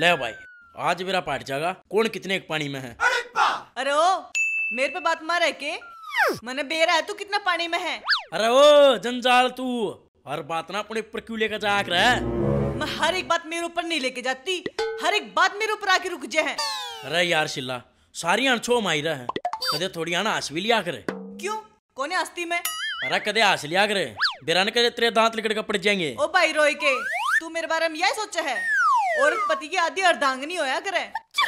ले भाई आज मेरा पार्ट जागा। कौन कितने एक पानी में है? अरे ओ मेरे पे बात मार है के? मैंने बेरा है तू कितना पानी में है? अरे ओ जंजाल तू। हर बात ना अपने ऊपर क्यों लेकर जा रहा है? मैं हर एक बात मेरे ऊपर नहीं लेके जाती। हर एक बात मेरे ऊपर आके रुक जाए है। अरे यार शिल्ला सारी अणछो माई रहा है। कदे थोड़ी आना हंस भी लिया करे। क्यों? कौन हस्ती में? अरे कदे हंस लिया करे। बेरा ने कदे तेरे दांत लिकड़ के पड़ जाएँगे ओ भाई रोई के तू मेरे बारे में यही सोचा है? और पति की आधी अर्धांगनी होया करे।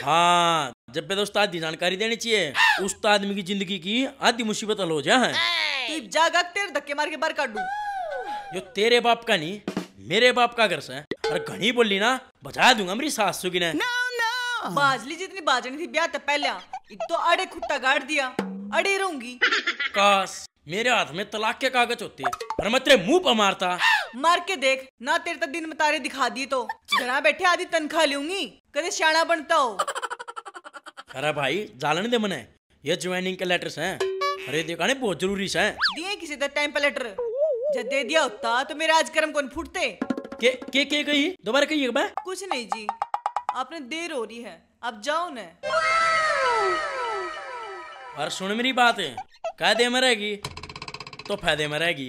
हाँ जब पे तो उस्ताद की जानकारी देनी चाहिए उस आदमी की ज़िंदगी की आधी मुसीबत हल हो जाए तू जागा तेरे धक्के मार के बाहर काट दूँ जो तेरे बाप का नहीं मेरे बाप का घर से है। अरे घनी बोली ना बजा दूँगा मेरी सासू की ने। बाजली जितनी बाजनी थी ब्याह तक पहले इत तो अड़े खुट्टा गाड़ दिया अड़े रहूँगी। काश मेरे हाथ में तलाक के कागज़ होते और मैं तेरे मुँह पर मारता। मार के देख ना तेरे तक दिन में तारे दिखा दिए तो। घरा बैठे आधी तनख्वाह लूँगी कदे शाना बनता हो। अरे भाई जालन दे मने। ये ज्वाइनिंग के लेटर्स हैं। अरे देखा नहीं बहुत ज़रूरी हैं। दिए किसी तरह टाइम पे लेटर जब दे दिया होता तो मेरे आज कर्म कौन फूटते? के के के गई दोबारा कहिए बे कुछ नहीं जी। आपने देर हो रही है। अब जाओ ना। और सुन मेरी बात। है कायदे में रहेगी तो फ़ायदे में रहेगी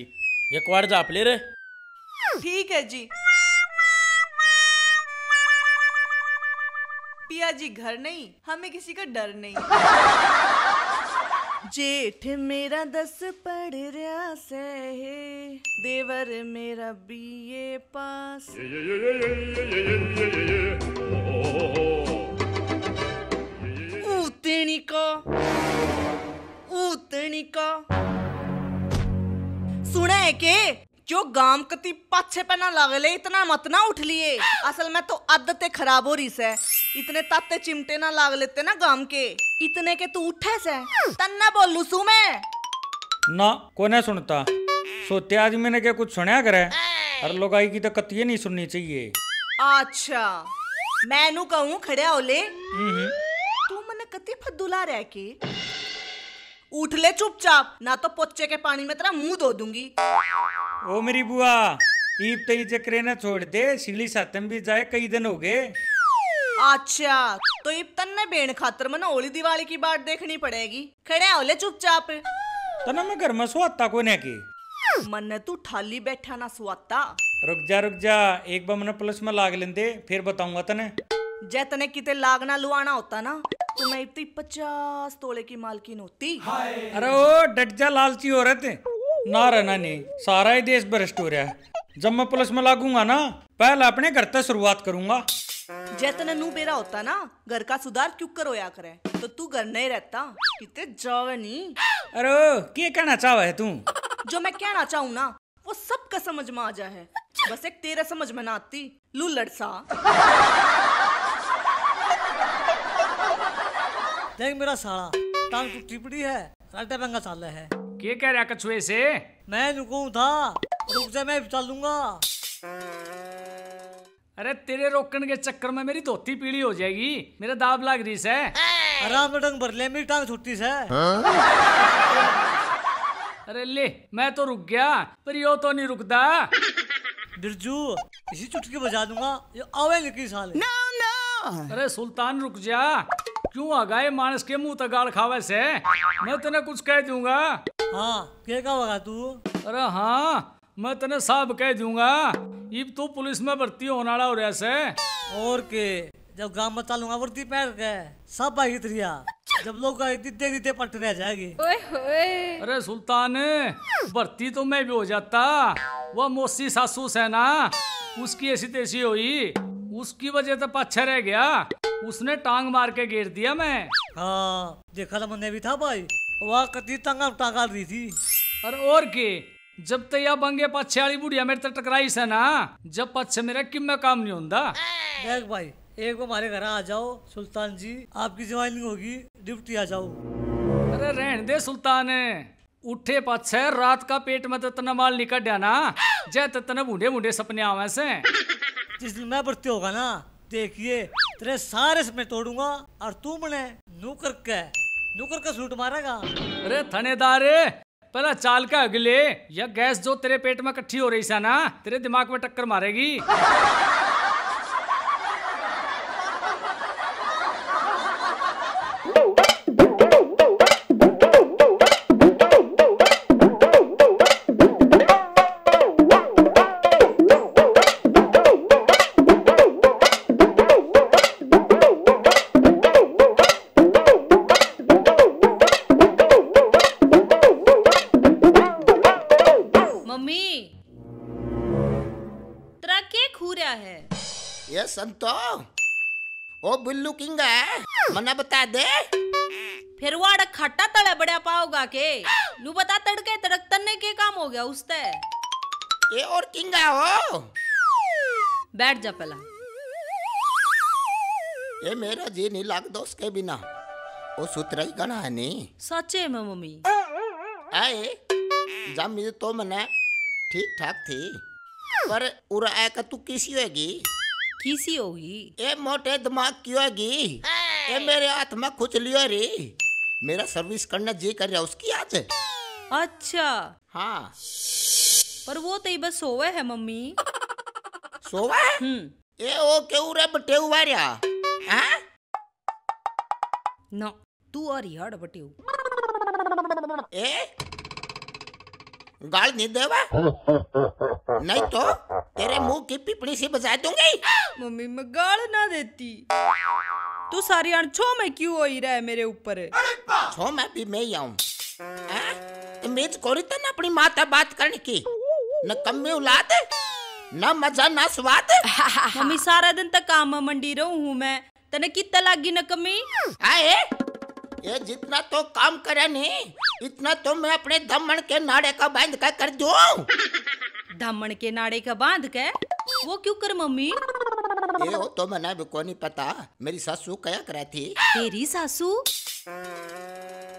ये क्वार जाप ले रे ठीक है जी पिया जी घर नहीं हमें किसी का डर नहीं जेठ मेरा दस पढ़ रहा से है देवर मेरा बीए पास उतनी का उतनी का सुना है के? जो गाम कति पाछे पे ना लागले इतना मत ना उठ लिए। असल में तो आदतें खराब हो रही से। इतने ताते चिमटे ना लाग लेते ना गाम के। इतने के तू उठे से। तन्ना बोलू सू मैं? ना कोने सुनता? सोते आदमी ने क्या कुछ सुनया करे? हर लोग आई की तो कतिये नहीं सुननी चाहिए। अच्छा। मैं नु कहूँ खड़े होले हम्म, तू मने कति फद्दुला रह के? उठ ले चुपचाप ना तो पोचे के पानी में तेरा मुँह धो दूँगी। ओ मेरी बुआ ईब तई चक्रे ने छोड़ दे सिली सातम भी जाए कई दिन हो गए। अच्छा तो ये तन्ने बेन खातर मना होली दिवाली की बात देखनी पड़ेगी। खड़े होले चुपचाप। तना मैं घर में सोता कोने की? मन तू ठाली बैठा ना सुआता रुक जा रुक जा एक बार मन पुलिस में लाग लेंदे फिर बताऊँगा तने। जै तने किते लागना लुआना होता ना। तो मैं इतनी पचास तोले की मालकिन होती। अरे ओ डट जा लालची औरत ना रहना नहीं सारा ही देश भ्रष्ट हो रहा है। जब मैं पुलिस में लागूँगा ना पहले अपने घर से शुरुआत करूँगा। जैतने नू बेरा होता ना घर का सुधार क्यों करोया करे? तो तू घर नहीं रहता किते जावे नहीं अरे क्या कहना चाह है तू? जो मैं कहना चाहूँ ना वो सबका समझ में आ जा है बस एक तेरा समझ में ना आती लू लड़सा। देख मेरा साला टांग टूटी पड़ी है साल्टे पंगा चाल है। के कह रहा कछुए से? मैं रुकूं था रुक जा मैं चलूँगा अरे तेरे रोकने के चक्कर में मेरी धोती पीली हो जाएगी मेरा दाब लाग रही से। आराम में डंग भर ले मेरी टांग छुट्टी से। अरे ले मैं तो रुक गया पर यो तो नहीं रुकता। बिरजू इसी चुटकी बजा दूँगा ये आवेंगे की साले। अरे सुल्तान रुक जा। क्यों आ गए? मानस के मुँह तगाड़ खावे से? मैं तेने कुछ कह दूँगा। हाँ क्या का होगा तू? अरे हाँ मैं तेने साहब कह दूँगा। इब तू पुलिस में भर्ती होने वाला हो रहा से। और के? जब गाँव में चलूँगा वर्दी पहन के। सब आई त्रिया जब लोग आए दीदे दीदे पट रह जाएगी। अरे सुल्तान भर्ती तो मैं भी हो जाता। वह मोसी सासू से ना। उसकी ऐसी तैसी हुई। उसकी वजह से पाछा रह गया। उसने टांग मार के घेर दिया मैं। हाँ देखा था मैंने भी था भाई। वहाँ कति तंगा टांगा रही थी। अरे और के जब तक यह बंगे पाछे वाली बुढ़िया मेरे तक टकराई से ना जब पाछे मेरा किम में काम नहीं होता देख भाई एक बार हमारे घर आ जाओ सुल्तान जी आपकी ज्वाइनिंग होगी ड्यूटी आ जाओ। अरे रहन दे सुल्तान। उठे पाछे रात का पेट में तो तना माल निकल ना जय तो तना बूढ़े बूढ़े सपने आवे से। जिस दिन मैं भर्ती होगा ना देखिए, तेरे सारे मैं तोड़ूँगा और तू मने नुकर के नुकर का सूट मारेगा। अरे थानेदार, पहला चाल का अगले। या गैस जो तेरे पेट में कट्ठी हो रही सा ना, तेरे दिमाग में टक्कर मारेगी। संतो। ओ बिल्लू किंग है मना बता दे। फिर वो अड़क खट्टा तले बड़ा पाओगा के। नू बता तड़के तड़क तन्ने के काम हो गया उसते। ये और किंग है। हो बैठ जा पहला। ये मेरा जी नहीं लाग दो उसके बिना। वो सुतरा ही गना है नहीं सच्चे में मम्मी। आए जमी तो मने। ठीक ठाक थी। पर उरा का तू किसी होगी किसी होगी? ए मोटे दिमाग की होगी? ए मेरे हाथ में कुछ लियो रे। मेरा सर्विस करना जी कर रहा उसकी आज। अच्छा। हाँ। पर वो तो बस सोवे है मम्मी। सोवा? है हम्म। ए ओ के उरे बटे हुआ रहा हैं? ना तू और यार बटियो ए? गाल नहीं देवा? नहीं तो तेरे मुँह की पिपड़ी से बजा दूँगी। मम्मी मैं गाल ना देती। तू सारी अणछो में क्यों हो ही रहा है मेरे ऊपर? छो मैं भी मैं ही आऊँ। हैं? तो मेज कोरी तो ना अपनी माता बात करने की। न कमी औलाद न मज़ा न स्वाद। मम्मी सारा दिन तक काम मंडी रहूँ हूँ मैं। तने कितना लागी न कमी आए ये जितना तो काम करे नहीं इतना तो मैं अपने दमन के नाड़े का बाँध कर कर दूँ। धामण के नाड़े का बाँध के? वो क्यों कर मम्मी? ये हो तो मना भी को नहीं पता मेरी सासू कया करा थी? तेरी सासू?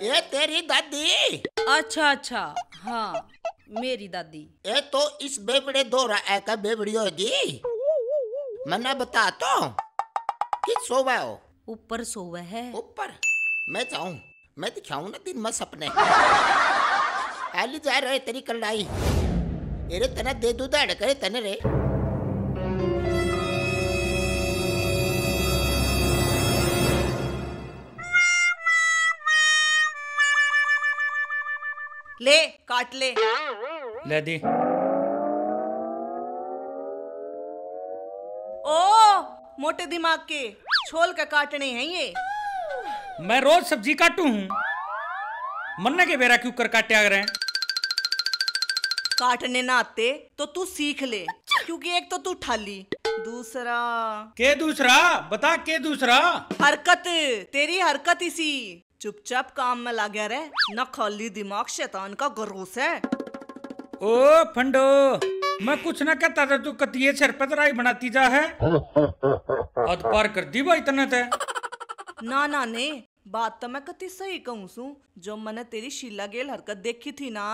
ये तेरी दादी। अच्छा अच्छा हाँ मेरी दादी। ये तो इस बेबड़े दो का बेबड़ी होगी? मना बता तो कि सोवा हो? ऊपर सोवे है। ऊपर? मैं चाहूँ मैं दिखाऊँ ना दिन में सपने आली जा रहे तेरी कलाई एरे तना दे दू दाड़ करे तने रे। ले काट ले। ले दी। ओ मोटे दिमाग के छोल के काटने हैं ये। मैं रोज सब्ज़ी काटू हूँ। मन्ने के बेरा क्यों कर काटे आ रहे हैं? काटने ना आते तो तू सीख ले क्योंकि एक तो तू ठाली। दूसरा। के दूसरा? बता के दूसरा। हरकत तेरी हरकत इसी। चुपचाप काम में लगा रहे। न खाली दिमाग शैतान का गरोस है। ओ फंडो मैं कुछ ना कहता था तू कतिये सर पर राई बनाती जा है। हद पार कर दी भाई तने ते ना ना ने बात तो मैं कति सही कहूँ सू। जो मैंने तेरी शीला गेल हरकत देखी थी ना।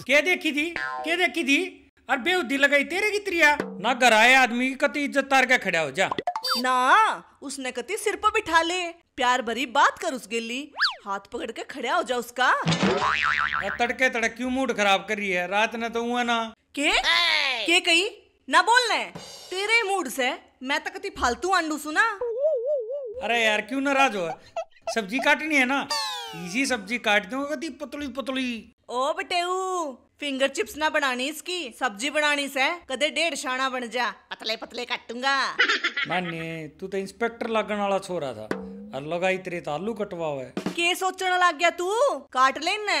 क्या देखी थी? क्या देखी थी? और बेउद्दी लगाई तेरे की त्रिया। ना घर आए आदमी की कति इज़्ज़त तार के खड़ा हो जा। ना उसने कति सिर पर बिठा ले। प्यार भरी बात कर उस गेली हाथ पकड़ के खड़ा हो जा उसका। तड़के तड़क क्यों मूड खराब कर रही है? रात ने तो हुआ ना। के? के कही? ना बोलना है। तेरे मूड से मैं तो कति फालतू आंडू सुना। अरे यार क्यों नाराज़ हो? सब्ज़ी काटनी है ना? इसी सब्ज़ी काट दूँगा कति पतली पतली। ओ बटेऊ फिंगर चिप्स ना बनानी इसकी। सब्ज़ी बनानी से कदे डेढ़ शाना बन जा। पतले पतले काटूँगा। नानी तू तो इंस्पेक्टर लगन वाला छोरा था। लगाई तेरे तो आलू है के सोचने लग गया तू काट लेना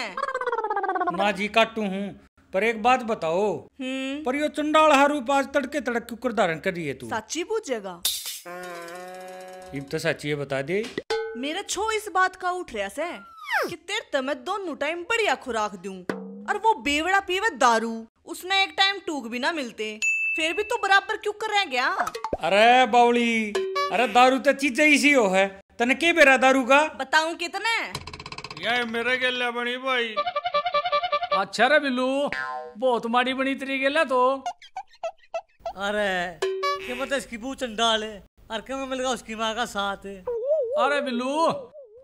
ना जी काटू हूँ पर एक बात बताओ हम्म पर यो चंडाल हरूप आज तड़के तड़क क्यों कर धारण कर है तू सच्ची पूछेगा इब तो सच ये बता दे मेरा छो इस बात का उठ रहा से कि तेरे तमे दोनों टाइम बढ़िया खुराक दूँ और वो बेवड़ा पीवे दारू। उसने एक टाइम टूक भी ना मिलते फिर भी तू बराबर क्यों कर रह गया अरे बावली अरे दारू तो चीज़ इसी हो है तने के बेरा दारू का बताऊँ कितने? यार मेरे गेला बनी भाई। अच्छा रे बिल्लू बहुत माड़ी बनी तेरी गेला तो। अरे क्या मतलब इसकी बू चंडाल है? और क्या मिल गया उसकी माँ का साथ? है अरे बिल्लू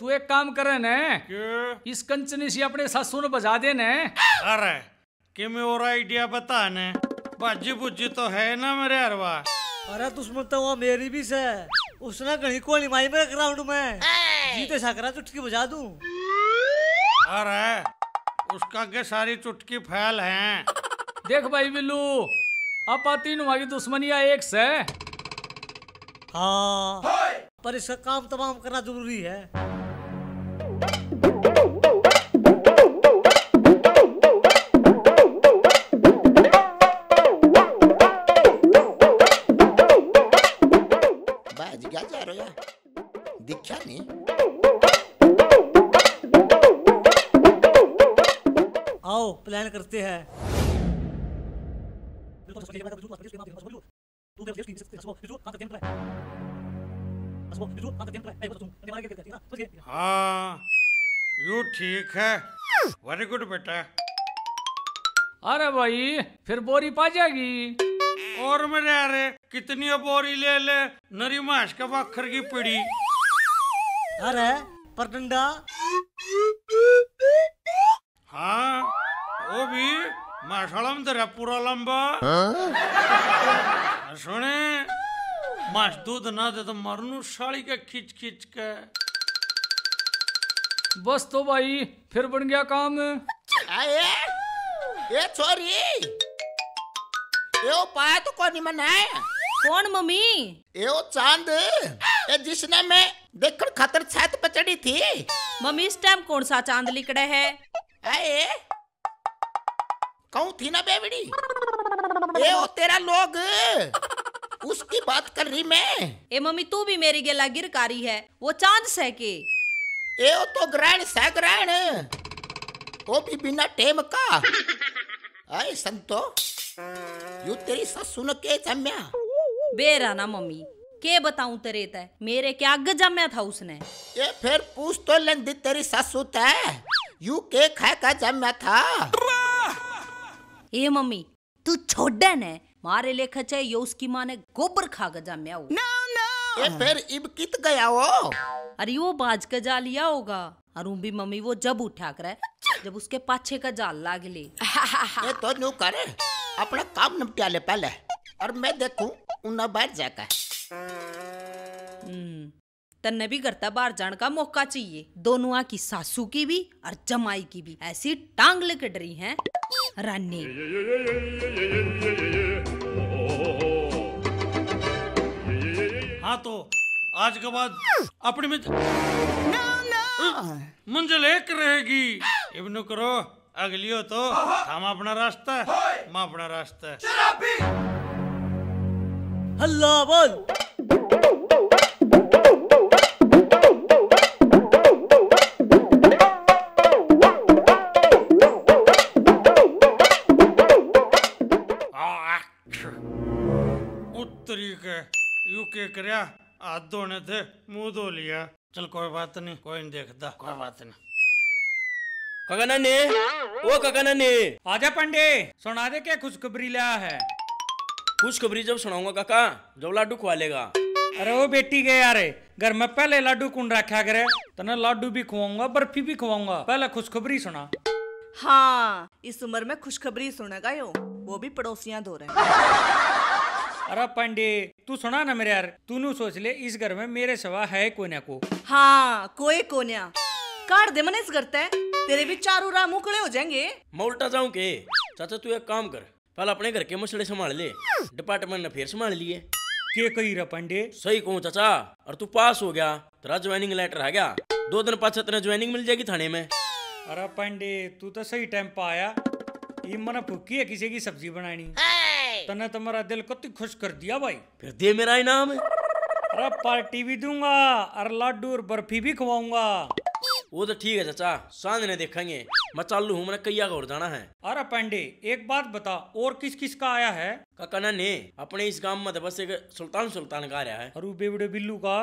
तू एक काम करे ने इस कंचनी से अपने सासू ने बजा दे ने। अरे कि मैं और आइडिया बता ने? भाजी भुजी तो है ना मेरे हरवा अरे तुम तो वहाँ मेरी भी से उसने कहीं को माई मेरे ग्राउंड में। जीते सकरा चुटकी बजा दूँ? अरे उसका के सारी चुटकी फैल है? देख भाई बिल्लू अब तीन की दुश्मनिया एक से? हाँ पर इसका काम तमाम करना ज़रूरी है। आओ प्लान करते हैं। हाँ। यू। ठीक है। वेरी गुड बेटा। अरे भाई फिर बोरी पा जाएगी। और मेरे अरे कितनी बोरी ले ले नरी माश का बखर की पीड़ी अरे पर डंडा। वो भी माशाला में तेरा पूरा लंबा। सुने माश दूध ना दे तो मरनू साड़ी का खींच खींच के। बस तो भाई फिर बन गया काम। आए ये छोरी ये पाया तो कौन नहीं मनाए कौन मम्मी? ये वो चाँद ये जिसने मैं देखकर खतर छत पे चढ़ी थी। मम्मी इस टाइम कौन सा चाँद लिकड़े है? आए कहूँ थी ना बेवड़ी? ये वो तेरा लोग। उसकी बात कर रही मैं। ए मम्मी तू भी मेरी गेला गिरकारी है। वो चाँद से के? ये वो तो ग्रहण से ग्रहण। वो भी बिना टेम का। आए संतो। यू तेरी ससुन के जम्या। बेरा ना मम्मी। के बताऊँ तेरे तय मेरे क्या अग जम्या था उसने? ये फिर पूछ तो लेंदी तेरी ससु तय यू के खा का जम्या था? ए मम्मी तू छोड़े ने मारे लेखा चाहिए ये उसकी माँ ने गोबर खा कर जम्या हो ये फिर इब कित गया वो? अरे वो बाज का जाल लिया होगा। और ऊ भी मम्मी वो जब उठा कर जब उसके पाछे का जाल लाग ले। ये तो न्यू कर अपना काम निपटा ले पहले। और मैं देखूँ उन्हें बाहर जाकर हम्म, तन्ने भी करता बाहर जाने का मौका चाहिए। दोनों की सासू की भी और जमाई की भी। ऐसी टांग लेके डरी हैं। रानी हाँ तो आज के बाद अपनी में मंजिल एक रहेगी। इब्नु करो अगली हो तो हम अपना रास्ता मैं अपना रास्ता हल्ला बोल के करया हाथ धोने थे मुँह धो लिया। चल कोई बात नहीं कोई नहीं देखता कोई बात नहीं। काका नन्हे ओ काका नन्हे आजा पंडे सुना दे क्या खुशखबरी लाया है। खुशखबरी जब सुनाऊँगा काका जब लाडू खवा लेगा। अरे वो बेटी गए यार घर में पहले लाडू कौन रखा करे तने लाडू भी खुआऊँगा बर्फ़ी भी खवाऊँगा पहले खुशखबरी सुना। हाँ इस उम्र में खुशखबरी सुनेगा यो वो भी पड़ोसियाँ धो रहे हैं। अरे पंडे तू सुना ना मेरे यार तू नू सोच ले इस घर में मेरे सिवा है कोई ना को। हाँ कोई कोन्या। काट दे मने इस करते हैं तेरे भी चारों राह मुकड़े हो जाएँगे। मैं उल्टा जाऊँ के? चाचा तू एक काम कर पहले अपने घर के मसले संभाल ले डिपार्टमेंट ने फिर संभाल लिए। के कही रा पंडे? सही कहूँ चाचा और तू पास हो गया तेरा ज्वाइनिंग लेटर आ गया। दो दिन पाछे तेरे ज्वाइनिंग मिल जाएगी थाने में। अरे पंडे तू तो सही टाइम पे आया। ये मन भूखी है किसी की सब्ज़ी बनानी। तने तुम्हारा दिल कति खुश कर दिया भाई। फिर दे मेरा इनाम। अरे पार्टी भी दूँगा और लाडू और बर्फ़ी भी खवाऊँगा। वो तो ठीक है चाचा साँझ ने देखेंगे मैं चालू हूँ मैंने कैया का और जाना है। अरे पांडे एक बात बता और किस किस का आया है? काका ने अपने इस गाँव में तो बस एक सुल्तान सुल्तान का आ रहा है। अरु बेवड़े बिल्लू का?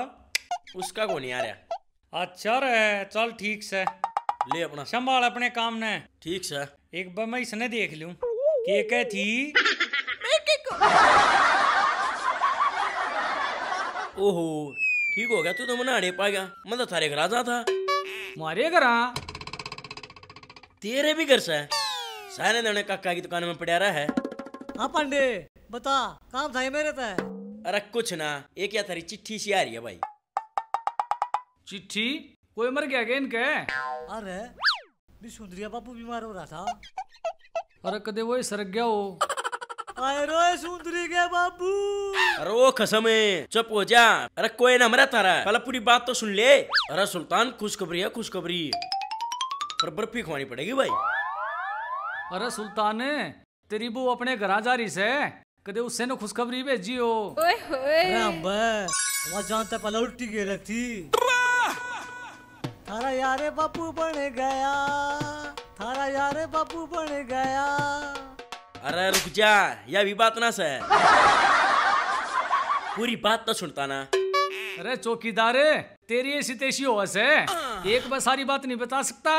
उसका को नहीं आ रहा। अच्छा रे चल ठीक से। ले अपना। संभाल अपने काम ने। ठीक से। एक बार मैं इसने देख लू। के कह थी? ओहो ठीक हो गया तू तो मना अड़े पा गया। मैं तो थारे घर आजा था। मारे घर तेरे भी घर से। सारे दाने काका की दुकान में पड़ा रहा है। हाँ पांडे बता काम था मेरे तय अरे कुछ ना एक या थारी चिट्ठी सी आ रही है भाई। चिट्ठी? कोई मर गया क्या इनके? अरे भी सुंदरिया बापू बीमार हो रहा था। अरे कदे वो सर गया हो। सुंदरी के बापू अरे ओ खसमे चुप हो जा। अरे कोई ना मरा थारा। पहले पूरी बात तो सुन ले। अरे सुल्तान खुशखबरी है खुशखबरी। पर बर्फ़ी खवानी पड़ेगी भाई। अरे सुल्तान तेरी बू अपने घर जा रही से। कदे उससे न खुशखबरी भेजी हो? वहाँ जानता पहले उल्टी गिर थी थारा यारे बापू बन गया। थारा यारे बापू बन गया। अरे रुक जा। यह भी बात ना से पूरी बात तो सुनता ना। अरे चौकीदार तेरी ऐसी तेसी हो है एक बार सारी बात नहीं बता सकता।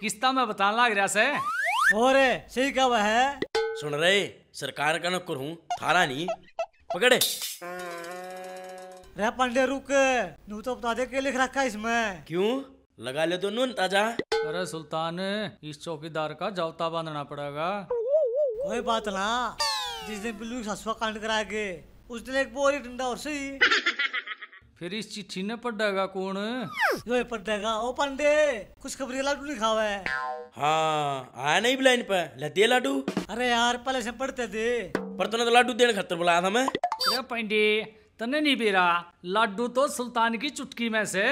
किस्ता में बताने लग रहा से। और सही क्या वह है। सुन रहे सरकार का नौकर हूँ थारा नहीं। पकड़े। रे पांडे रुक। नू तो बता दे के लिख रखा है इसमें? क्यों? लगा ले तो नून ताज़ा। अरे सुल्तान इस चौकीदार का जवता बांधना पड़ेगा। कोई बात ना। जिस दिन बिल्लू की ससुआ कांड करा के उस दिन एक बोरी डंडा और सही। फिर इस चिट्ठी ने पड़ेगा कौन? जो ये पड़ेगा ओ पांडे कुछ खबरी लाडू लिखा हुआ है हाँ आया नहीं ब्लाइन पे ले दे लाडू? अरे यार पहले से पढ़ते थे पर तूने तो लाडू देने खतर बुलाया था मैं। अरे पंडे तने नहीं बेरा। लाडू तो सुल्तान की चुटकी में से।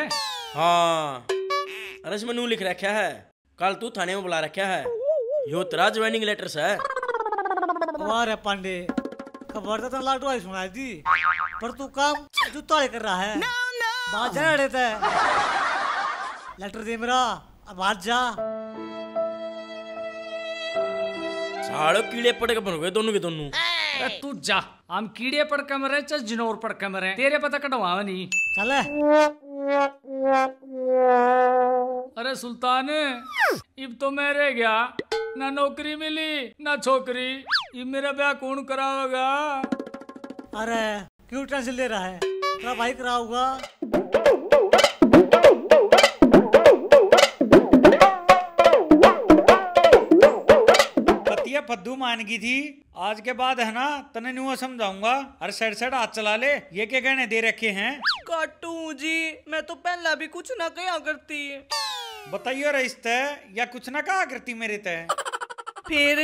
हाँ। अरे इसमें नू लिख रखा है। कल तू थाने में बुला रखा है। यो तेरा ज्वाइनिंग लेटर है। वाह रे पांडे खबर तो लाडू आई सुनाई थी? पर तू काम जूता कर रहा है। बात जा रहे थे लेटर दे मेरा अब आज जा। साड़ो कीड़े पड़ के बन गए दोनों के दोनों। अरे तू जा। हम कीड़े पड़ के मरे चाहे जिनोर पड़ के मरे तेरे पता कटवा नहीं। चले अरे सुल्तान इब तो मैं रह गया। ना नौकरी मिली ना छोकरी। इब मेरा ब्याह कौन करावेगा अरे क्यों टेंशन ले रहा है? तेरा भाई कराऊँगा? पतिया फद्दू मान गई थी। आज के बाद है ना तने नुआ समझाऊँगा। अरे सड़ सड़ हाथ चला ले। ये क्या कहने दे रखे हैं? काटू जी मैं तो पहला भी कुछ ना कहा करती। बताइयो रिश्ते या कुछ ना कहा करती मेरे तय फिर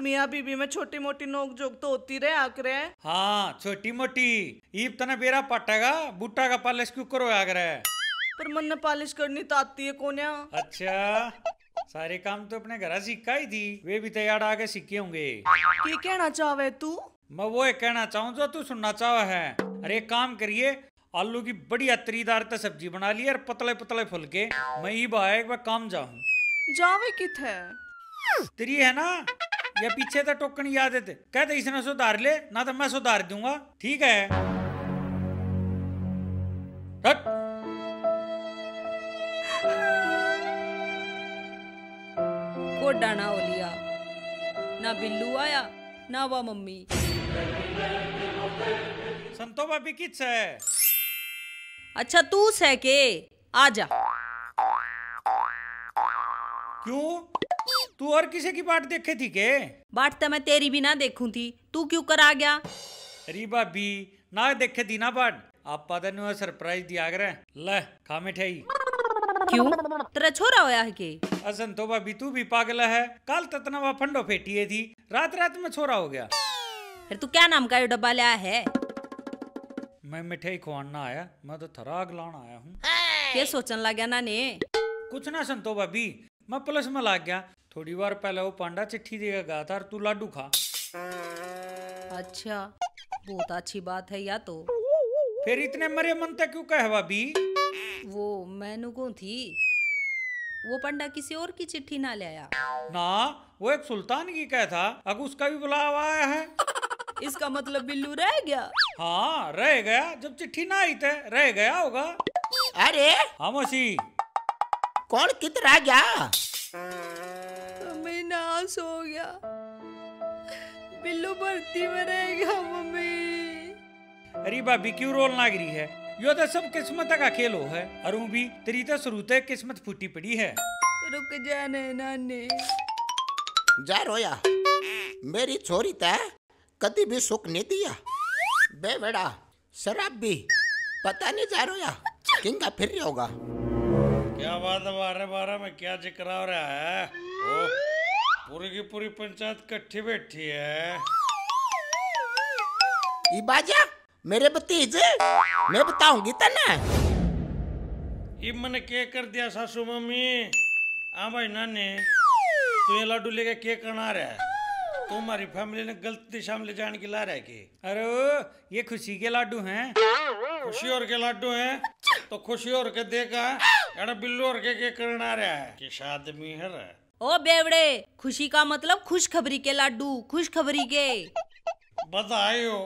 मियाँ बीबी में छोटी मोटी नोक जोक तो होती रहे आकरे हाँ छोटी मोटी ईब तने बेरा पटेगा बूटा का पालिश क्यों करो आगर पर मन ने पालिश करनी तो आती है कोन्या अच्छा सारे काम तो अपने घर सीखा ही थी वे भी तैयार आगे सीखे होंगे। कहना चाहे तू? मैं वो कहना चाहूँ जो तू सुनना चाह है। अरे काम करिए आलू की बढ़िया तरीदार तो सब्ज़ी बना ली और पतले पतले फुलके मैं ईब आया एक बार काम जाऊँ जावे कित है तेरी है ना? या पीछे तो टोकन याद है कहते इसने सुधार ले ना तो मैं सुधार दूँगा। ठीक है। कोडा ना ओलिया। ना बिल्लू आया ना वा मम्मी। संतो भाभी किस है अच्छा तू है के आ जा। क्यों? तू और किसी की बाट देखे थी के? बाट तो मैं तेरी भी ना देखूँ थी। तू क्यों कर आ गया? अरे भाभी ना देखे थी ना बाट आप पता नहीं सरप्राइज़ दिया करे ले खा मिठाई। क्यों? तेरा छोरा होया है के? असन तो भाभी तू भी पागल है। कल ततना वह फंडो फेटिए थी। रात रात में छोरा हो गया। फिर तू क्या नाम का ये डब्बा लिया है? मैं मिठाई खुआना आया मैं तो थराग लाना आया हूँ। क्या सोचन लग गया ना ने? कुछ ना संतो भाभी मैं पुलिस में लाग गया। थोड़ी बार पहले वो पांडा चिट्ठी देगा गया था और तू लाडू खा। अच्छा बहुत अच्छी बात है या तो। फिर इतने मरे मन तक क्यों कहे भाभी? वो मैनू को थी? वो पंडा किसी और की चिट्ठी ना ले आया। ना वो एक सुल्तान की कह था अब उसका भी बुलावा आया है। इसका मतलब बिल्लू रह गया। हाँ रह गया। जब चिट्ठी ना आई थे रह गया होगा। अरे! हाँ मौसी कौन कितना गया? मैं नाश हो गया। बिल्लू भर्ती में रह गया मम्मी। अरे भाभी क्यों रोल नागरी है? यो तो सब किस्मत का खेल हो है। और ऊं भी तेरी तो शुरू से किस्मत फूटी पड़ी है। रुक जाने नानी जा रोया। मेरी छोरी तय कभी भी सुख नहीं दिया। बे बेड़ा शराब भी। पता नहीं जा रोया किंगा फिर रही होगा। क्या बात है बारह बारह में क्या ज़िक्र हो रहा है? ओ, पूरी की पूरी पंचायत इकट्ठी बैठी है। ई बाजा मेरे भतीजे मैं बताऊँगी तना ये मैंने के कर दिया सासू मम्मी? हाँ भाई नानी तू ये लड्डू लेके क्या करना रहा है? तुम्हारी फैमिली ने गलत दिशा में ले जाने की ला रहे कि? अरे ये खुशी के लाडू हैं। खुशी और के लाडू हैं? तो खुशी और के देखा अरे बिल्लू और के के करना रहा है? किस आदमी है। रे ओ बेवड़े खुशी का मतलब खुशखबरी के लाडू खुशखबरी के। बधाई हो।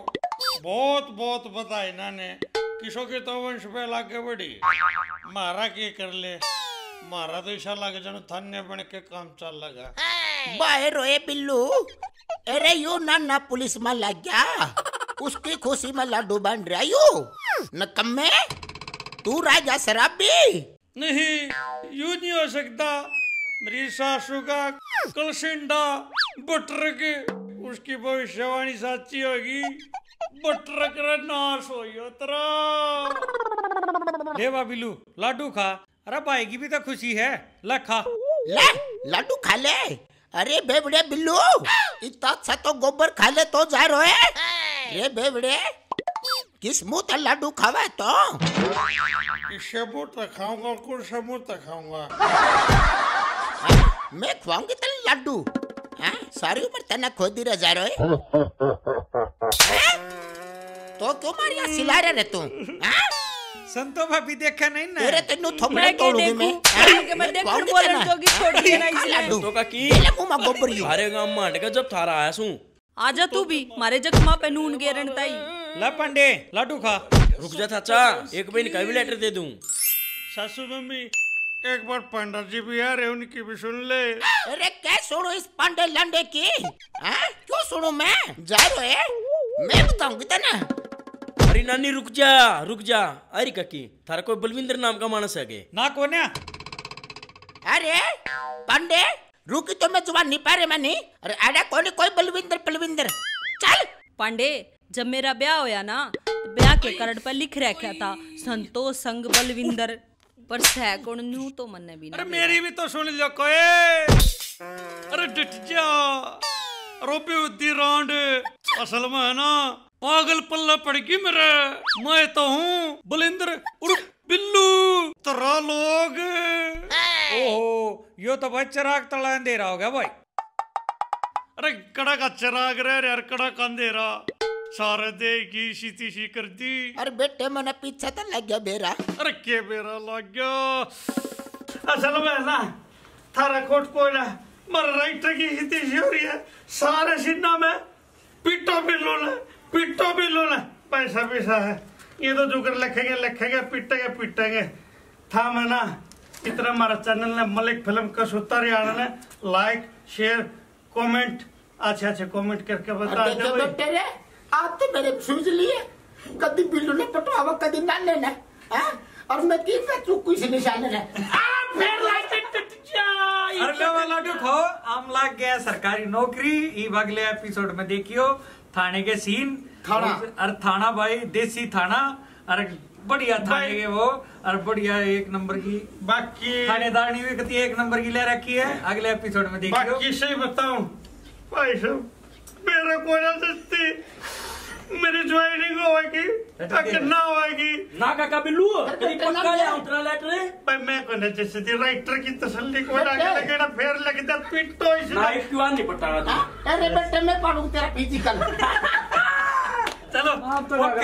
बहुत बहुत बधाई नाने। किसो के तो वंश पे लागे बड़ी। मारा के कर ले। मारा तो ईशा लागे जन थाने बन के काम चल लगा। बाहर रोए बिल्लू। अरे यू नाना पुलिस में लग गया। उसकी खुशी में लाडू बन रहा यू। नकम्मे तू राजा शराबी। नहीं यूँ नहीं हो सकता। मेरी सासू का कलसिंडा बटर के उसकी भविष्यवाणी सच्ची होगी। बटर कर नाश हो तेरा। ले बा बिल्लू लाडू खा। अरे भाई की भी तो खुशी है। ला खा। ले लाडू खा ले। अरे बेबड़े बिल्लू इतना अच्छा तो गोबर खा ले तो जा रोए। रे बेबड़े किस मुँह तक लाडू खावा तो? इससे मुँह तक खाऊँगा और कुछ से मुँह तक खाऊँगा। मैं खुआऊँगी तेरे लाडू। हाँ? सारी उम्र तना खोदी रह जा रोए। तो क्यों मारिया सिला रहे रे तू? हाँ? संतो भाभी देखा नहीं ना? तेरे तेनू थोपड़े मैं तोड़ूँगी मैं? हाँ? मैं देखूँ खुआऊँगी बोलन। जोगी छोड़ दिया ना इसने। तो का? की में गोबर यू थारे गाँव में हटका जब थारा आया सू। आजा तू भी मारे जख्मा पे नून गेरन ताई। ला पांडे लाडू खा। रुक जा चाचा एक बहन का भी लेटर दे दूँ। सासू मम्मी एक बार पंडित जी भी आ रहे उनकी भी सुन ले। अरे क्या सुनो इस पांडे लंडे की? हाँ? क्यों सुनो मैं? जा रोए मैं बताऊँगी तना अरे नानी रुक जा रुक जा। अरे काकी थारा कोई बलविंदर नाम का मानस है के ना कोन्या। अरे पांडे रुकी तो मैं ज़ुबान नहीं पा रहे मैं अरे आड़ा कौन कोई बलविंदर बलविंदर। चल। पांडे जब मेरा ब्याह होया ना तो ब्याह के कार्ड पर लिख रखा था संतोष संग बलविंदर। पर सह कौन नू तो मन भी अरे मेरी भी तो सुन लो कोई अरे डट जा। रोबी उद्दी रांड असल में है ना पागल पल्ला पड़ गई मेरे। मैं तो हूँ बलिंदर उर्फ़ बिल्लू। तरा लोग। ओहो यो तो भाई चिराग तला दे रहा होगा भाई। अरे कड़ा का चिराग रह यार कड़ा का अंधेरा। सारे दे की सीती सी कर दी अरे बेटे मैंने पीछे तो लग गया बेरा। अरे के बेरा लग गया? असल में ना थारा कोट कोला मर राइट की हिती सी हो रही है। सारे सिन्ना में पिट्टो बिल्लो ने। पिट्टो बिल्लो ने। पैसा पैसा है। ये तो जो कर लिखेंगे लिखेंगे पिटेंगे पिटेंगे। था मैं ना इतना हमारा चैनल ने मलिक फ़िल्म का सुतारी आना ने लाइक शेयर कमेंट अच्छे अच्छे कमेंट करके बता दे देखे भाई। बेटे रे आप तो मेरे सूझ लिए। कभी बिल्लू ने पटवावा कभी नाने ने हैं? और मैं की पे तू कुछ निशान है? आ, फिर अरे वाला खाओ आम लाग गया सरकारी नौकरी ई अगले एपिसोड में देखियो। थाने के सीन। थाना। अरे थाना भाई देसी थाना। अरे बढ़िया थाने के वो। और बढ़िया एक नंबर की। बाकी थानेदारनी भी कती एक नंबर की ले रखी है। अगले एपिसोड में देखियो बाकी सही बताऊँ भाई सब मेरा को ना सस्ती मेरी ज्वाइनिंग होगी अगर ना होगी ना काका बिल्लू कहीं पक्का या उतरा लेटर भाई मैं कोने जैसे थी राइटर की तसल्ली को आगे लगेगा फेर लगता पिट्टो ना इसलिए एक क्यों नहीं पटा अरे बेटे मैं पढ़ूं तेरा फ़िज़िकल चलो। ओके